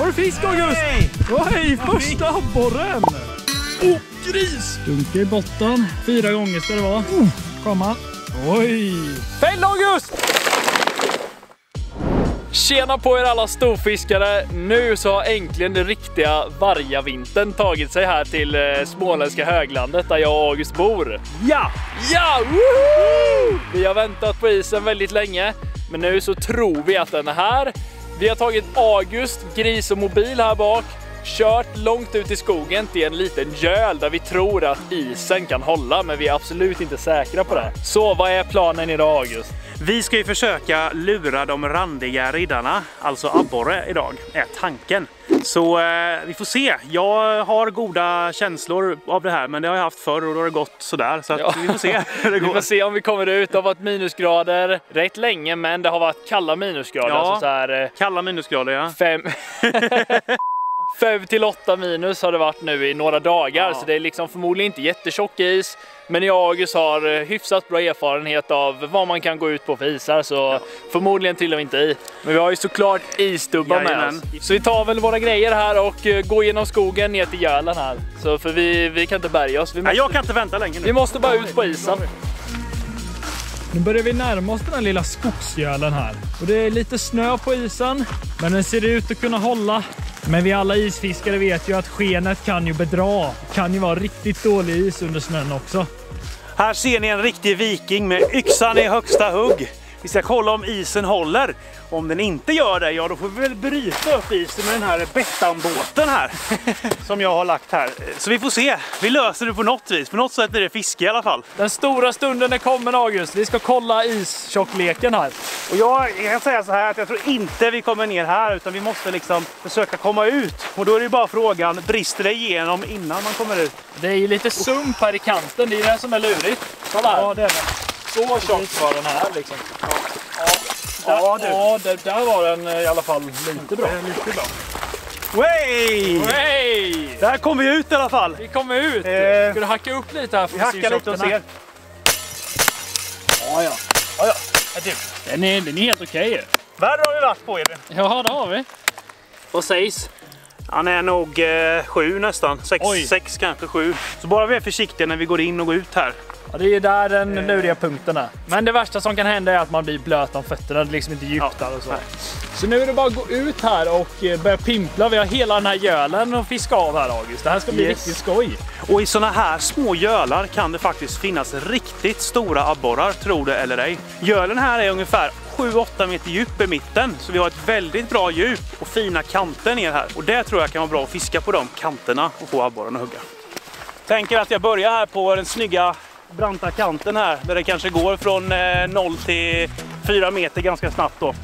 Har du fisk August? Oj, första abborren! Oh, gris! Dunka i botten. Fyra gånger ska det vara. Oh, komma. Oj! Fäll August! Tjena på er alla storfiskare! Nu så har äntligen den riktiga vargavintern tagit sig här till eh, småländska höglandet där jag och August bor. Ja! Ja! Woho! Vi har väntat på isen väldigt länge, men nu så tror vi att den är här. Vi har tagit August, gris och mobil här bak, kört långt ut i skogen till en liten göl där vi tror att isen kan hålla, men vi är absolut inte säkra på det. Så vad är planen idag August? Vi ska ju försöka lura de randiga riddarna, alltså abborre idag, är tanken. Så eh, vi får se. Jag har goda känslor av det här, men det har jag haft förr och då har det gått sådär. Så Ja. vi får se hur det Vi får går. se om vi kommer ut. Det har varit minusgrader rätt länge, men det har varit kalla minusgrader. Ja. Alltså så här, eh, Kalla minusgrader ja. fem... Fem till åtta minus har det varit nu i några dagar, Ja. så det är liksom förmodligen inte jättetjock is. Men jag och August har eh, hyfsat bra erfarenhet av vad man kan gå ut på för isar, så förmodligen trillar vi inte i. Men vi har ju såklart isdubbar med oss. Så vi tar väl våra grejer här och eh, går genom skogen ner till gölen här. Så för vi, vi kan inte bärga oss. Vi Nej, måste, jag kan inte vänta längre vi nu. måste bara ut på isen. Nu börjar vi närma oss den här lilla skogsgölen här. Och det är lite snö på isen, men den ser ut att kunna hålla. Men vi alla isfiskare vet ju att skenet kan ju bedra. Kan ju vara riktigt dålig is under snön också. Här ser ni en riktig viking med yxan i högsta hugg. Vi ska kolla om isen håller. Om den inte gör det, ja då får vi väl bryta upp isen med den här Bettan-båten här. Som jag har lagt här. Så vi får se. Vi löser det på något vis. På något sätt blir det fiske i alla fall. Den stora stunden är kommen August. Vi ska kolla istjockleken här. Och jag kan säga så här att jag tror inte vi kommer ner här utan vi måste liksom försöka komma ut. Och då är det bara frågan, brister det igenom innan man kommer ut? Det är ju lite sump här i kanten. Det är det som är lurigt. Kolla här. Ja, det är det. Så tjock var den här liksom. Ja, Ja, där, ja där, där var den eh, i alla fall lite bra. Lite bra. Way! Hej! Där kom vi ut i alla fall. Vi kommer ut. Eh, Ska du hacka upp lite här för Vi att se lite och ser. Ja, ja. Ja, ja. Du. Den är, den är helt okej ju. Värre har vi varit på Edvin. Ja, det har vi. Vad sägs? Han är nog eh, sju nästan. Sex, Oj. sex kanske sju. Så bara vi är försiktiga när vi går in och går ut här. Ja, det är där den luriga punkten är. Men det värsta som kan hända är att man blir blöt om fötterna. Det är liksom inte djupt Ja. där och så. Så nu är det bara att gå ut här och eh, börja pimpla. Vi har hela den här gölen att fiska av här August. Det här ska bli Yes. riktigt skoj. Och i såna här små gölar kan det faktiskt finnas riktigt stora abborrar, tror det eller ej. Gölen här är ungefär 7-8 meter djup i mitten, så vi har ett väldigt bra djup och fina kanter ner här. Och det tror jag kan vara bra att fiska på de kanterna och få abborren att hugga. Tänker att jag börjar här på den snygga branta kanten här, där det kanske går från eh, 0 till 4 meter ganska snabbt då.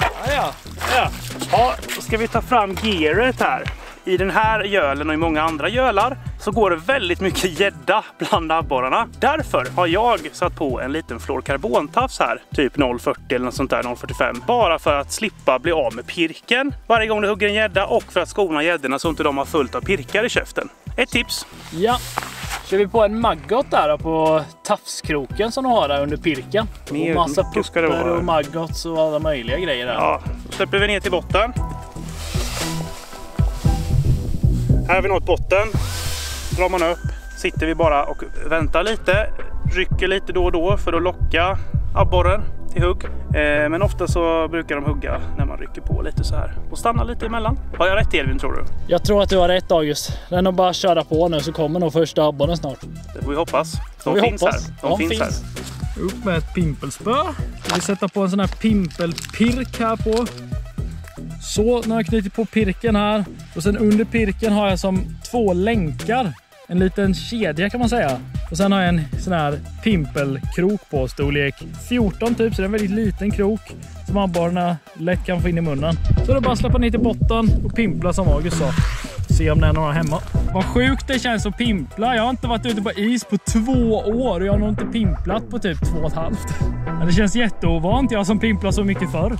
Ja, ja. Ja. ja, då ska vi ta fram gearet här. I den här gölen och i många andra gölar så går det väldigt mycket gädda bland abborrarna. Därför har jag satt på en liten fluorkarbontafs här, typ 0,40 eller något sånt där, 0,45. Bara för att slippa bli av med pirken varje gång du hugger en gädda och för att skona gäddorna så inte de har fullt av pirkar i käften. Ett tips! ja. Kör vi på en maggot där då på tafskroken som de har där under pirken. Mer och massa vara. och maggots och alla möjliga grejer där. Ja, då släpper vi ner till botten. Här har vi nått botten. Drar man upp sitter vi bara och väntar lite. Rycker lite då och då för att locka abborren till hugg. Eh, men ofta så brukar de hugga när man rycker på lite så här. Och stanna lite emellan. Har jag rätt Edvin tror du? Jag tror att du har rätt August. Det är nog bara att köra på nu så kommer nog första abborren snart. Det får vi hoppas. De Får vi finns hoppas. här. De, De finns, finns. här. Upp med ett pimpelspö. Vi sätta på en sån här pimpelpirk här på. Så, nu har jag knutit på pirken här. Och sen under pirken har jag som två länkar. En liten kedja kan man säga. Och sen har jag en sån här pimpelkrok på storlek 14 typ. Så det är en väldigt liten krok som abborrarna lätt kan få in i munnen. Så det är bara att släppa ner till botten och pimpla som August sa. Se om det är några hemma. Vad sjukt det känns att pimpla. Jag har inte varit ute på is på två år och jag har nog inte pimplat på typ två och ett halvt. Men det känns jätteovant. Jag som pimplar så mycket förr.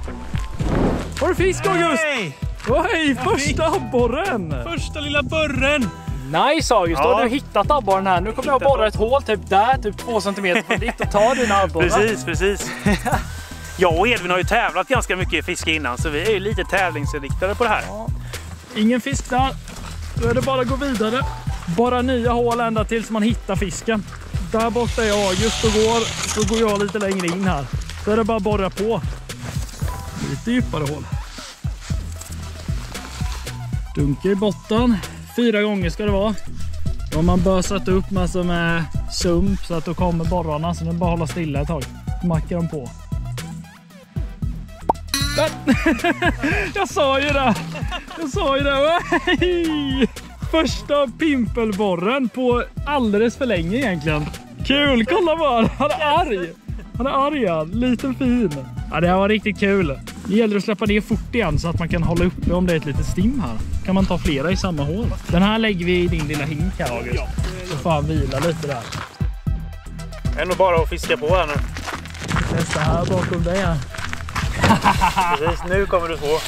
Har du fisk August? Hej! Oj, första abborren! Första lilla burren! Nice August, då Ja. har du hittat abborren här. Nu kommer jag borra ett hål typ där, typ två centimeter från ditt och ta dina abborrar. Precis, precis. Jag och Edvin har ju tävlat ganska mycket i fiske innan så vi är ju lite tävlingsinriktade på det här. Ingen fisk där. Då är det bara att gå vidare. Bara nya hål ända tills man hittar fisken. Där borta är August och går. Så går jag lite längre in här. Så är det bara att borra på. Lite djupare hål. Dunka i botten. Fyra gånger ska det vara. Då har man bösat upp massor med sump så att då kommer borrarna. Så den bara hålla stilla ett tag. Mackar dem på. Jag sa ju det! Jag sa ju det! Första pimpelborren på alldeles för länge egentligen. Kul! Kolla bara! Han är arg! Han är arg han. Liten fin. Ja, det här var riktigt kul. Det gäller att släppa ner fort igen så att man kan hålla uppe om det är ett litet stim här. Kan man ta flera i samma hål. Den här lägger vi i din lilla hink här August. Så får han vila lite där. Det är nog bara att fiska på här nu. Nästa här bakom dig här. Precis, nu kommer du få.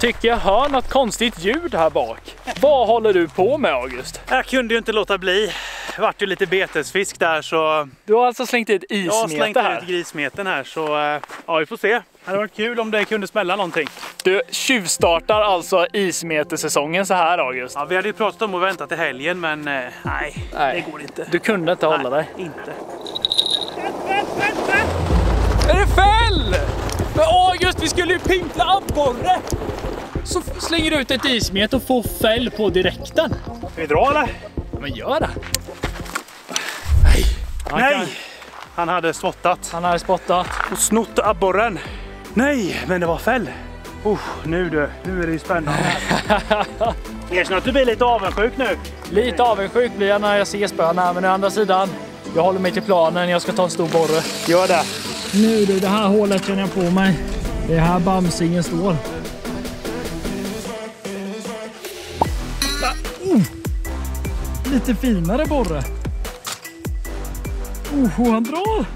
Tycker jag hör något konstigt ljud här bak. Vad håller du på med August? Jag kunde ju inte låta bli. Det vart ju lite betesfisk där så Du har alltså slängt ut jag har slängt ismete här. ut grismeten här så eh, ja, vi får se. Det hade varit kul om det kunde smälla någonting. Du tjuvstartar alltså ismetesäsongen så här August. Ja, vi hade ju pratat om att vänta till helgen men eh, nej, Nej. det går inte. Du kunde inte hålla dig. Nej, inte. Är det fäll? Men August, vi skulle ju pimpla abborre! Så slänger du ut ett ismet och får fäll på direkten. Ska vi dra eller? Men gör det. Han Nej! kan- Han hade spottat Han har spottat. och snott abborren. Nej, men det var fäll. Oh, nu du, nu är det ju spännande. Erkänn att du blir lite avundsjuk nu. Lite avundsjuk blir jag när jag ser spön här, men å andra sidan, jag håller mig till planen. Jag ska ta en stor borre. Gör det. Nu du, det här hålet känner jag på mig. Det är här bamsingen står. Ah, oh. Lite finare borre. Oh, han drar.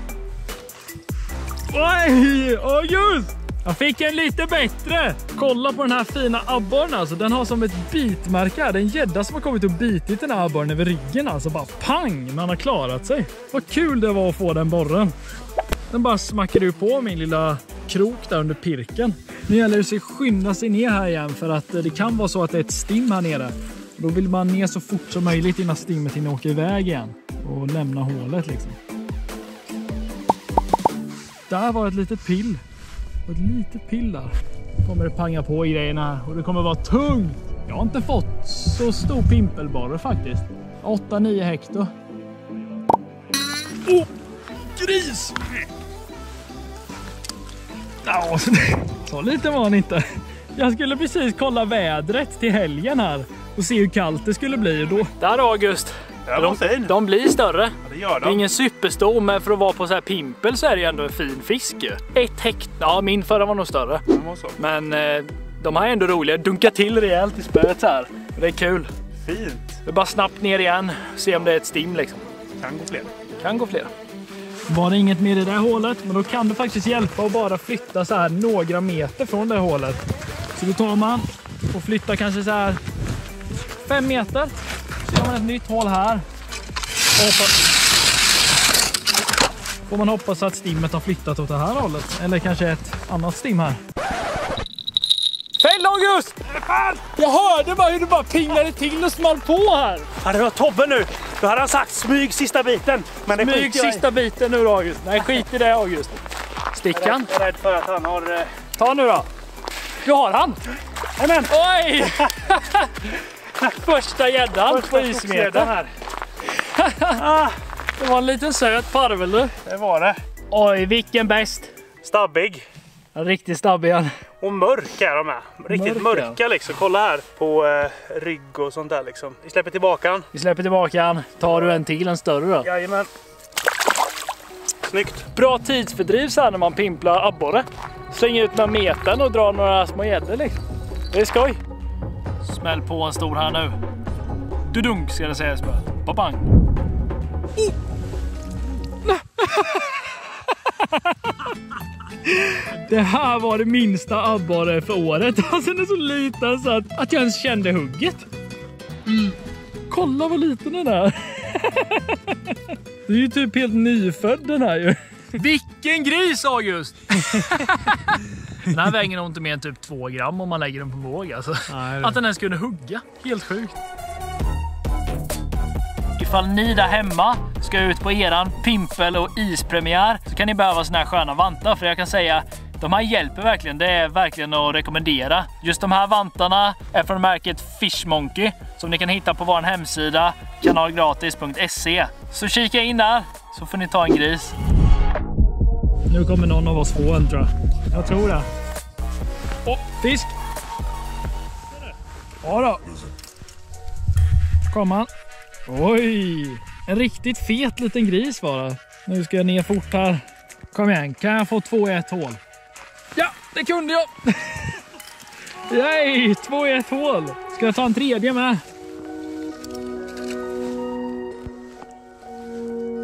Oj, August! Jag fick en lite bättre. Kolla på den här fina abborren alltså. Den har som ett bitmärke här. Det är en gädda som har kommit och bitit den här abborren över ryggen alltså. Bara pang! Men han har klarat sig. Vad kul det var att få den borren. Den bara smackade ju på min lilla krok där under pirken. Nu gäller det att skynda sig ner här igen för att eh, det kan vara så att det är ett stim här nere. Då vill man ner så fort som möjligt innan stimmet hinner åka iväg igen och lämna hålet liksom. Där var ett litet pill. Ett litet pill där. Kommer det panga på i grejerna och det kommer vara tungt. Jag har inte fått så stor pimpelborre faktiskt. 8-9 hektar. Oh! Gris! Ja, så lite var han inte. Jag skulle precis kolla vädret till helgen här och se hur kallt det skulle bli. Och då, Där August. Ja, de, fin. De blir större. det gör Det är ingen superstor, men för att vara på så här pimpel så är det ändå en fin fisk. Ett hektar. Ja, min förra var nog större. Men eh, de här är ändå roliga. Dunka till rejält i spöet så här. Det är kul. Fint. Det är bara snabbt ner igen. Se om det är ett stim liksom. Kan gå fler. Kan gå flera. var det inget mer i det där hålet, men då kan det faktiskt hjälpa att bara flytta så här några meter från det hålet. Så då tar man och flyttar kanske så här fem meter. Så gör man ett nytt hål här. Och hoppas... Får man hoppas att stimmet har flyttat åt det här hållet. Eller kanske ett annat stim här. Fäll August! Jag hörde bara hur du bara pinglade till och small på här. Hade det varit Tobbe nu, då hade han sagt smyg sista biten. Men det Smyg skiter jag sista biten nu då August. Nej, skit i det August. Stickan. Jag är rädd för att han har... eh, Ta nu då. Du har han. Jajamän! Oj! Första gäddan på ismeten. här. Det var en liten söt parvel du. Det var det. Oj, vilken bäst. Stabbig. Riktigt stabbig han. Och mörk är de här. Riktigt Mörk, ja. mörka liksom. Kolla här på eh, rygg och sånt där liksom. Vi släpper tillbaka han. Vi släpper tillbaka han. Tar du en till, en större då? Jajamän. Snyggt. Bra tidsfördriv så här när man pimplar abborre. Släng ut några metern och dra några små gäddor liksom. Det är skoj. Smäll på en stor här nu. Dudunk ska det sägas bara. Babang. Det här var det minsta abborre för året. Alltså den är så liten så att, att jag ens kände hugget. Mm. Kolla vad liten den är. Det är ju typ helt nyfödd den här ju. Vilken gris August! Den här väger nog inte mer än typ 2 gram om man lägger den på våg. Alltså. Nej, Att den ens kunde hugga. Helt sjukt. Ifall ni där hemma ska ut på eran pimpel och ispremiär så kan ni behöva såna här sköna vantar. För jag kan säga de här hjälper verkligen. Det är verkligen att rekommendera. Just de här vantarna är från märket Fishmonkey som ni kan hitta på vår hemsida kanalgratis.se. Så kika in där så får ni ta en gris. Nu kommer någon av oss få en tror jag. Jag tror det. Åh, fisk! Ja då. Kom han. Oj! En riktigt fet liten gris var det. Nu ska jag ner fort här. Kom igen, kan jag få två i ett hål? Ja, det kunde jag! Yay! Två i ett hål. Ska jag ta en tredje med?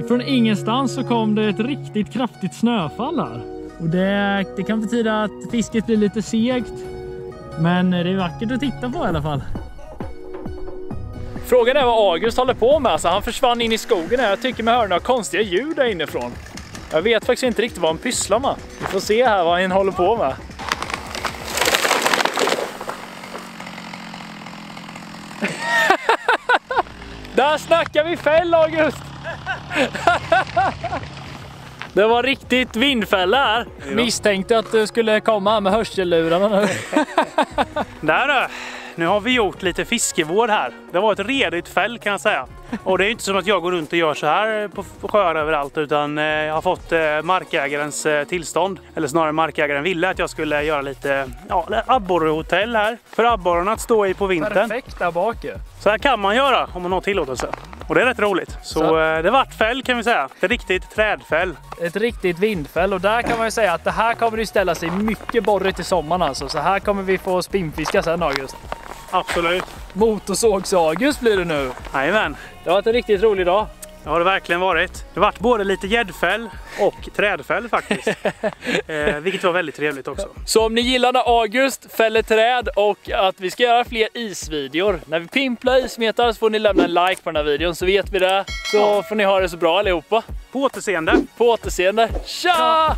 Från ingenstans så kom det ett riktigt kraftigt snöfall här. Och det, det kan betyda att fisket blir lite segt. Men det är vackert att titta på i alla fall. Frågan är vad August håller på med. Alltså, han försvann in i skogen här. Jag tycker mig höra några konstiga ljud där inifrån. Jag vet faktiskt inte riktigt vad han pysslar med. Vi får se här vad han håller på med. Där snackar vi fäll August! Det var riktigt vindfälla här. Misstänkte att du skulle komma med hörsellurarna nu. Där du! Nu har vi gjort lite fiskevård här. Det var ett redigt fäll kan jag säga. Och det är inte som att jag går runt och gör så här på sjöar överallt utan eh, jag har fått eh, markägarens eh, tillstånd. Eller snarare markägaren ville att jag skulle göra lite ja, abborrehotell här. För abborrarna att stå i på vintern. Perfekt där bak. Så här kan man göra om man har tillåtelse. Och det är rätt roligt. Så, Så- eh, det vart fäll kan vi säga. Ett riktigt trädfäll. Ett riktigt vindfäll och där kan man ju säga att det här kommer det ställa sig mycket borrigt i sommaren alltså. Så här kommer vi få spinnfiska sen August. Absolut. Motorsågs-August blir det nu. Jajamän. Det har varit en riktigt rolig dag. Det har det verkligen varit. Det vart både lite gäddfäll och trädfäll faktiskt. eh, vilket var väldigt trevligt också. Så om ni gillar när August fäller träd och att vi ska göra fler isvideor. När vi pimplar ismetar så får ni lämna en like på den här videon så vet vi det. Så får ni ha det så bra allihopa. På återseende. På återseende. Tja!